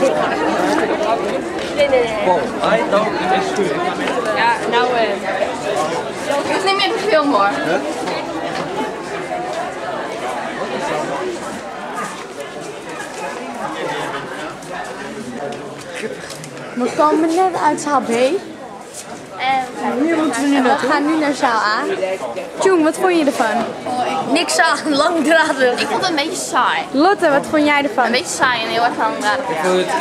Nee, nee, nee. Nou is. Ja, nou eh. Ik is niet meer te filmen hoor. We komen net uit zaal B. En Nu moeten we nu We gaan nu naar zaal A. Tjong, wat vond je ervan? niks aan, langdradig. Ik vond het een beetje saai. Lotte, wat vond jij Een ervan? beetje saai en heel erg langdradig. Ja. vond het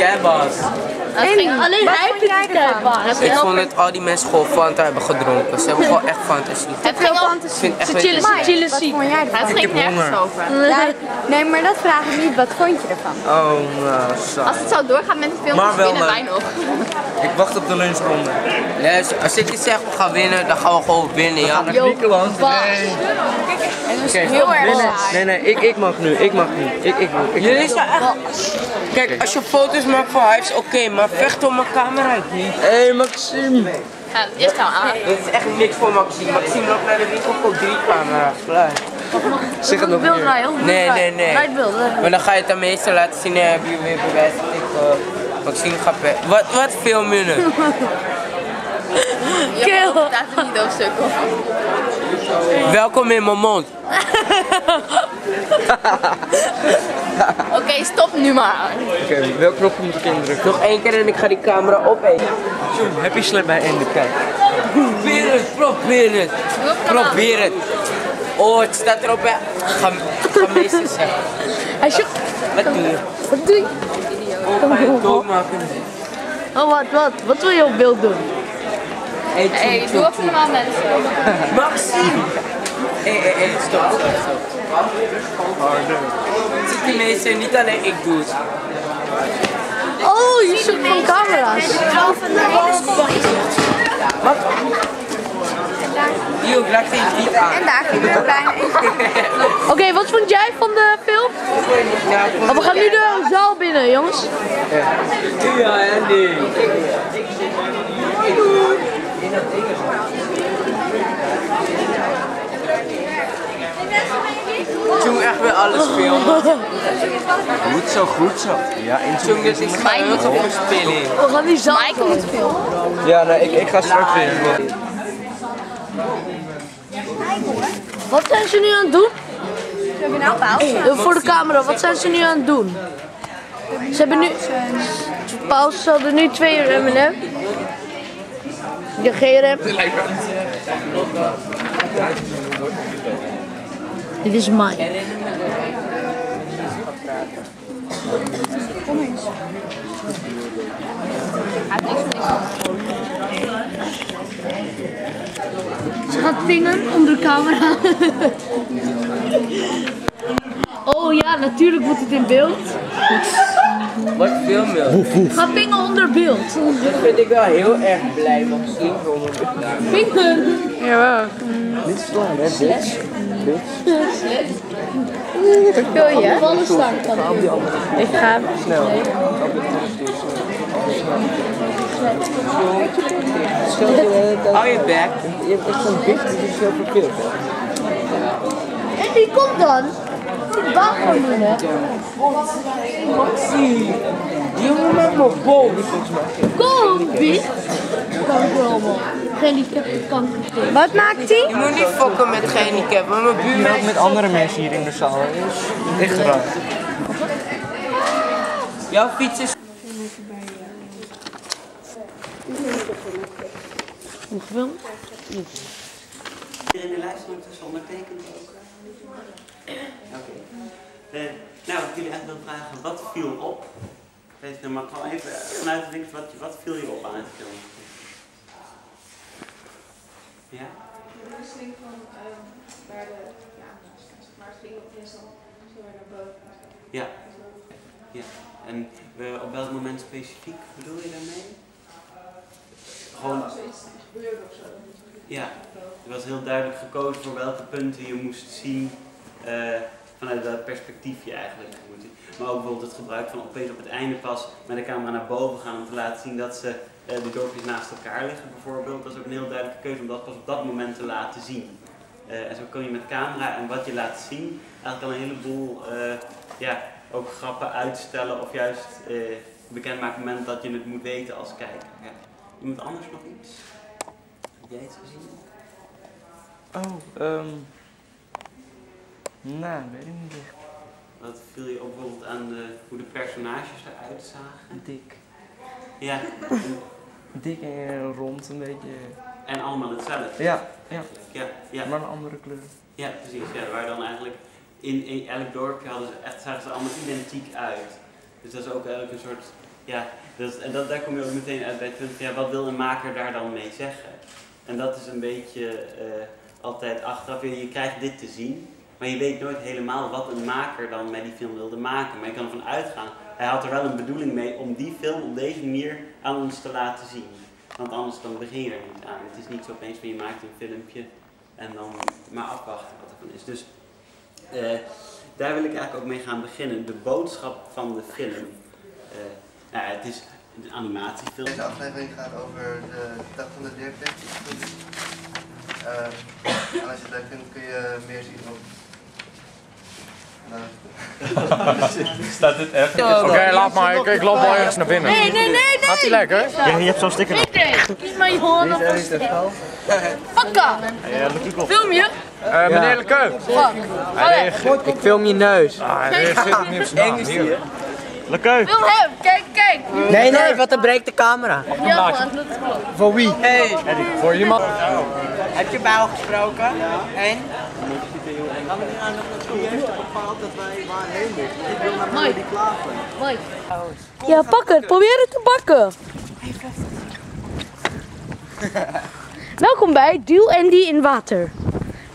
ging alleen wat hij vond jij ervan? Ik vond dat al die mensen gewoon Fanta hebben gedronken. Ze hebben gewoon echt fantasie. Het ging Ik echt Ze chillen, ze chillen Wat vond jij het ervan? ging nergens over. Ja, nee, maar dat vraag ik niet. Wat vond je ervan? Oh, nou, saai. Als het zo doorgaat met de film, Maar dan wel winnen wij nog. Ik wacht op de lunchronde. Nee, als- ik je zeg we gaan winnen, dan gaan we gewoon winnen, ja. Naar Griekenland. Bas. Oké. Heel erg Nee, nee, nee, nee, ik, ik mag nu. Ik mag nu. Ik, ik, ik, Jullie zijn echt... Kijk, als je foto's maakt van Hives, oké, maar vecht om mijn camera niet. Hé, hey, Maxime. Ja, eerst gaan aan. Dit is echt niks voor Maxime. Maxime loopt naar de winkel voor drie camera's. Zeg het nog een keer. Nee, nee, nee. Maar dan ga je het aan meester laten zien en heb je weer bewijs dat ik uh, Maxime ga pe- Wat, wat je nu? Kill. Dat niet of. Welkom in mijn mond. Oké, stop nu maar. Oké, welk knopje moet ik indrukken? Nog één keer en ik ga die camera opeten. Heb je slip bij in de kijk? Probeer het, probeer het. Probeer het. Oh, het staat erop bij. Ga, ga meester zeggen. Hij zoekt. Wat doe je? Wat doe je? Oh, ga je het doodmaken? Oh, wat, wat? Wat wil je op beeld doen? Hey, Hé, hey, doe even normaal mensen. Maxime! Hé, hé, hé, stop, stop, stop. Zit die meester, niet alleen ik doe het. Oh, je zoekt van camera's. Yo, ik raak geen niet aan. En daar ging er bijna in. Oké, wat vond jij van de film? Ja, Oh, we gaan nu de zaal binnen, jongens. Ja, ja, nee. Toen echt weer alles filmen. Goed zo, goed zo. Ja, in Toen dit is geheugen verspilling. We gaan die zaal Mike moet filmen. Ja, nee, ik, ik ga straks weer. Wat zijn ze nu aan het doen? Nou pauze. Eh, Voor de camera, wat zijn ze nu aan het doen? Ze hebben nu... Ze hadden nu twee M&M. De GRM. Dit is Mike. Ze gaat pingen onder de camera. Oh ja, natuurlijk moet het in beeld. Wat film je? Ga pingen onder beeld. Dat vind ik wel heel erg blij, Maxime. Pingen. Jawel. Niet slaan, hè, bitch. Wil je? Vallen staan kan ik. ga. Snel. Hou je bek. Je hebt echt zo'n bitch die zich zo verveelt, hè. En die komt dan. Die baan gewoon doen, hè. Maxime. Die jongen met mijn bol. Kom, bitch. Kanker allemaal. Gehandicapte kanker. Wat maakt hij? Je moet niet fokken met gehandicap, maar mijn buurman Ook met andere mensen hier in de zaal. echt raar. Jouw fiets is... Hoeveel? in de lijst ondertussen ondertekend ook? Eh, nou, ik jullie eigenlijk wil vragen, wat viel op? Wees nou maar gewoon even vanuit de links, wat, wat viel je op aan het film? Ja? De wisseling van ehm, waar de zeg maar het ging op meestal zo weer naar boven. Ja. ja. En we, op welk moment specifiek bedoel je daarmee? Gewoon, Als er iets gebeurde of zo. ja. Er was heel duidelijk gekozen voor welke punten je moest zien eh, vanuit welk perspectief je eigenlijk moet. Maar ook bijvoorbeeld het gebruik van opeens op het einde pas met de camera naar boven gaan om te laten zien dat ze eh de dorpjes naast elkaar liggen bijvoorbeeld. Dat is ook een heel duidelijke keuze om dat pas op dat moment te laten zien. Eh, en zo kun je met camera en wat je laat zien eigenlijk al een heleboel eh, ja, ook grappen uitstellen of juist eh bekendmaken op het moment dat je het moet weten als kijker. Ja. Iemand anders nog iets? Heb jij iets gezien? Oh, ehm. Nou, weet ik niet echt. Wat viel je ook bijvoorbeeld aan de, hoe de personages eruit zagen? Dik. Ja, Dik en rond, een beetje. en allemaal hetzelfde. Ja, ja. Ja, ja, Maar een andere kleur. ja precies. Ja, waar dan eigenlijk in, in elk dorpje hadden ze echt, zagen ze allemaal identiek uit. Dus dat is ook eigenlijk een soort, ja, dat, is- en dat, daar kom je ook meteen uit bij het punt ja, wat wil een maker daar dan mee zeggen? En dat is een beetje eh, altijd achteraf, je, je krijgt dit te zien, maar je weet nooit helemaal wat een maker dan met die film wilde maken. Maar je kan ervan uitgaan, hij had er wel een bedoeling mee om die film op deze manier aan ons te laten zien. Want anders dan begin je er niet aan. Het is niet zo opeens van je maakt een filmpje en dan maar afwachten wat ervan is. Dus eh, daar wil ik eigenlijk ook mee gaan beginnen. De boodschap van de film. Eh, nou, het is een animatiefilm. Deze aflevering gaat over de dag van de dierprotectie. Uh, en als je het leuk vindt kun je meer zien op... Staat dit echt? Oké, laat maar. Ik, ik loop wel ergens naar binnen. Nee, nee, nee, nee. Gaat hij lekker? Ja, je hebt zo'n sticker. Kies maar je hoorn op een sticker. Fakka. Film je? Eh, meneer Lekeu. Fuck. Ik film je neus. Ah, hij reageert niet op zijn naam. Hier. Lekeu. Film hem. Kijk, kijk. Nee, nee, wat dan breekt de camera. Ja man, dat klopt. Voor wie? Hey, Voor iemand. heb je bijl gesproken? En? Mike. Mike. Ja, pak het. Probeer het te pakken. Welkom bij Duel Andy in Water.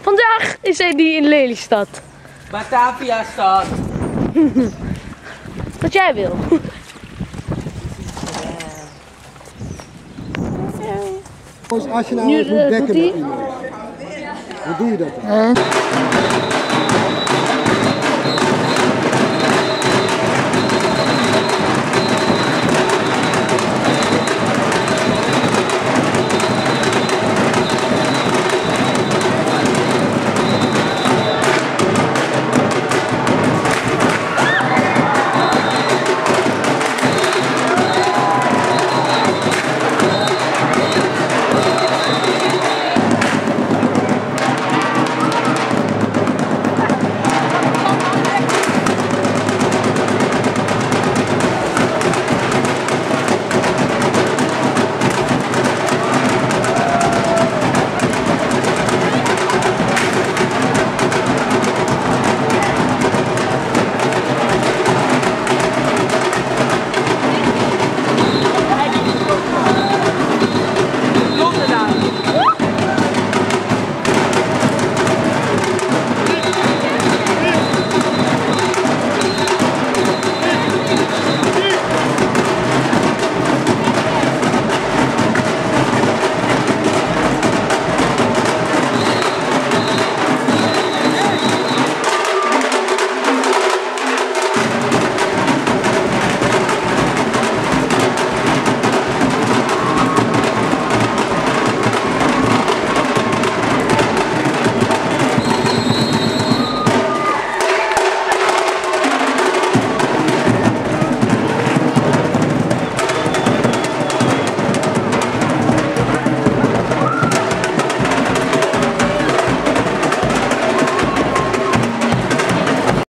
Vandaag is Andy in Lelystad. Batavia staat. Wat jij wil. Als je nou Nu, eens moet dekken doet met hij? iemand, hoe doe je dat dan?